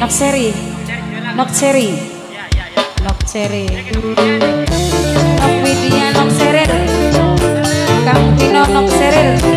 Nok Seri. Nok Seri. Nok Seri. Nok Widya Nok Seri. Kang Dino Nok Seri. Nok Seri.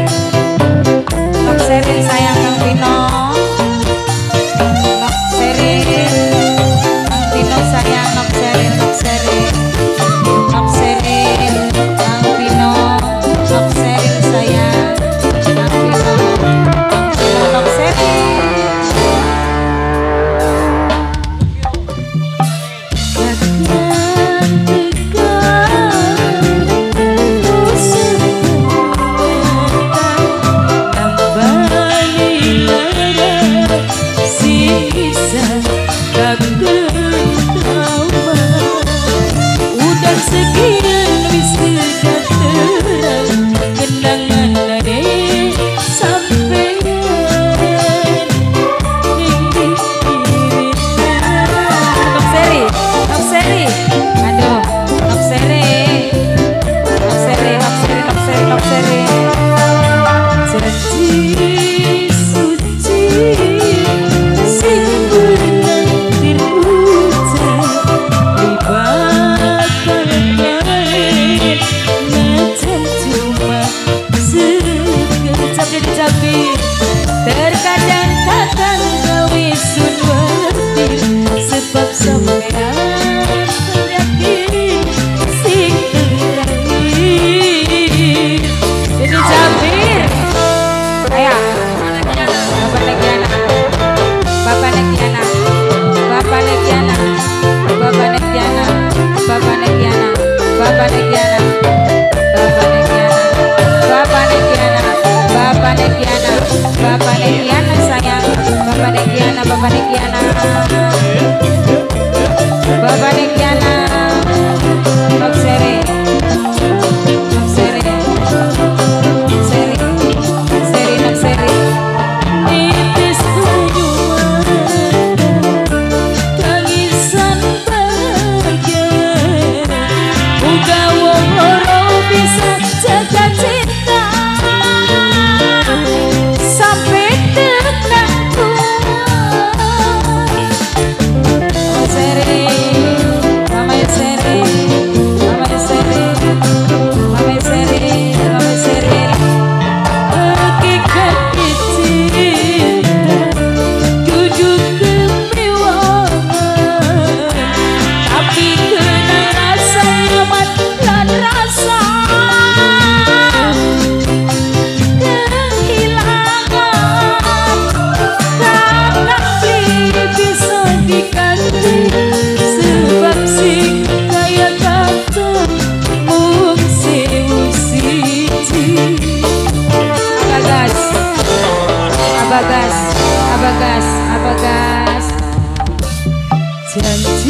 Panikia anak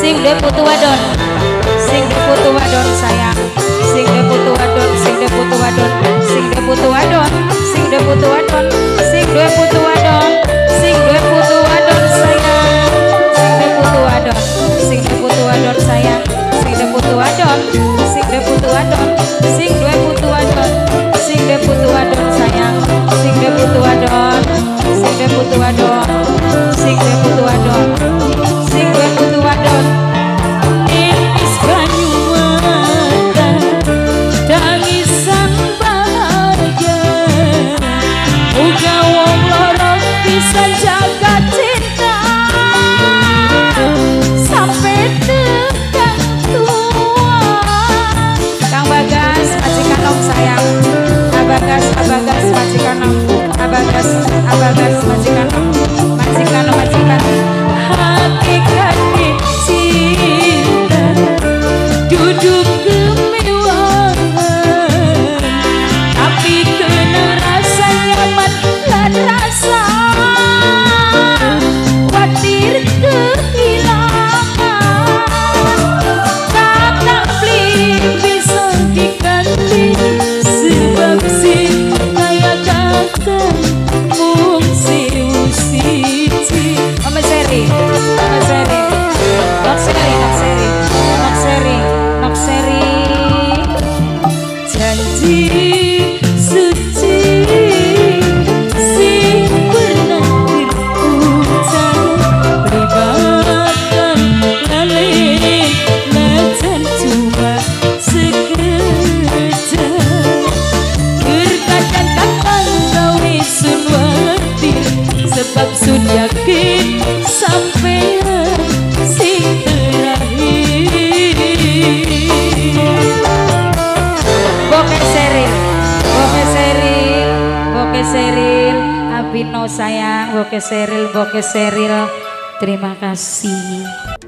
sing de putu wadon. Sing de putu wadon sayang. Sing de putu wadon sing de putu wadon. Sing de putu wadon sing de putu wadon. sayang. Abagas, Abagas majikan aku. Abagas, Abagas majikan aku. Hey. Vino sayang, Boke Seril, Boke Seril. Terima kasih.